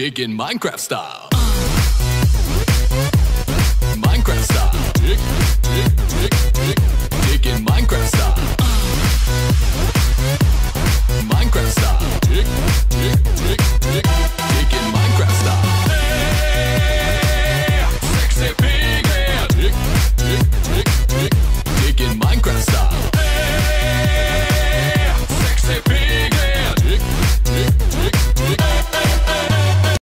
Digging Minecraft style.